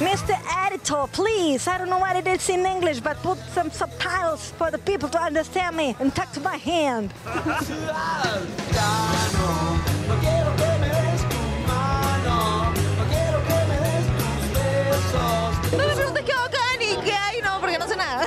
subtitle, please. I don't know what it is in English, but put some subtitles for the people to understand me and talk to my hand. No me preguntes qué acá ni qué hay, no, porque no sé nada.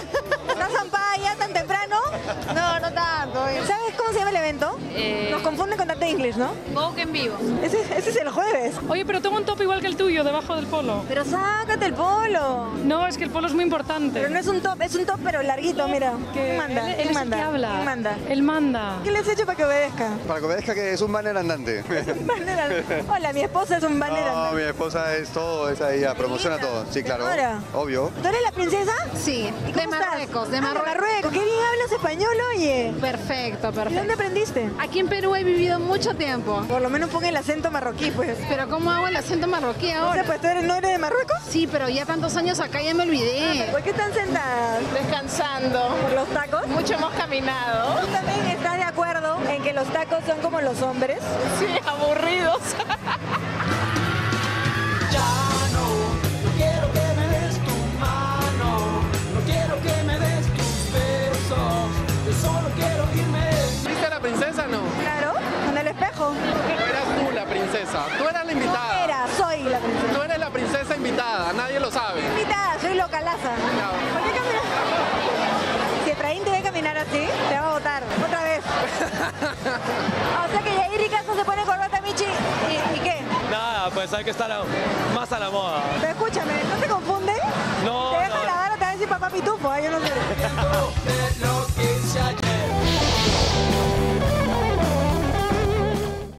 No, no tanto. ¿Sabes cómo se llama el evento? Eh. Nos confunden con Date English, ¿no? Vogue en vivo. Ese, ese es el jueves. Oye, pero tengo un top igual que el tuyo, debajo del polo. Pero sácate el polo. No, es que el polo es muy importante. Pero no es un top, es un top pero larguito, mira. ¿Quién manda? Él, él ¿Quién es el manda? que habla. ¿Quién manda? Él manda. ¿Qué le has hecho para que obedezca? Para que obedezca que es un banner andante. Banner- Hola, mi esposa es un banner No, andante. mi esposa es todo, es ella, promociona todo. Sí, claro. Ahora. Obvio. ¿Tú eres la princesa? Sí, ¿Y de? Marruecos, de Ah, Marruecos. Marruecos. Qué bien español, oye. Perfecto, ¿Y dónde perfecto. aprendiste? Aquí en Perú he vivido mucho tiempo. Por lo menos pon el acento marroquí, pues. Pero ¿cómo hago el acento marroquí O sea, ahora? pues tú eres, no eres de Marruecos. Sí, pero ya tantos años acá ya me olvidé. ¿Por qué están sentadas? Descansando. ¿Por los tacos? Mucho hemos caminado. ¿Tú también estás de acuerdo en que los tacos son como los hombres? Sí, aburridos. invitada, nadie lo sabe. Invitada, soy localaza. ¿Por qué caminas? Si Efraín te ve caminar así, te va a votar. Otra vez. o sea que Yair Caso se pone corbata Michi. ¿Y, y qué? Nada, pues hay que estar a- más a la moda. Pero escúchame, ¿no te confunde? No, Te deja no. la vara, te va a decir papá pitufo, ¿eh? yo no sé.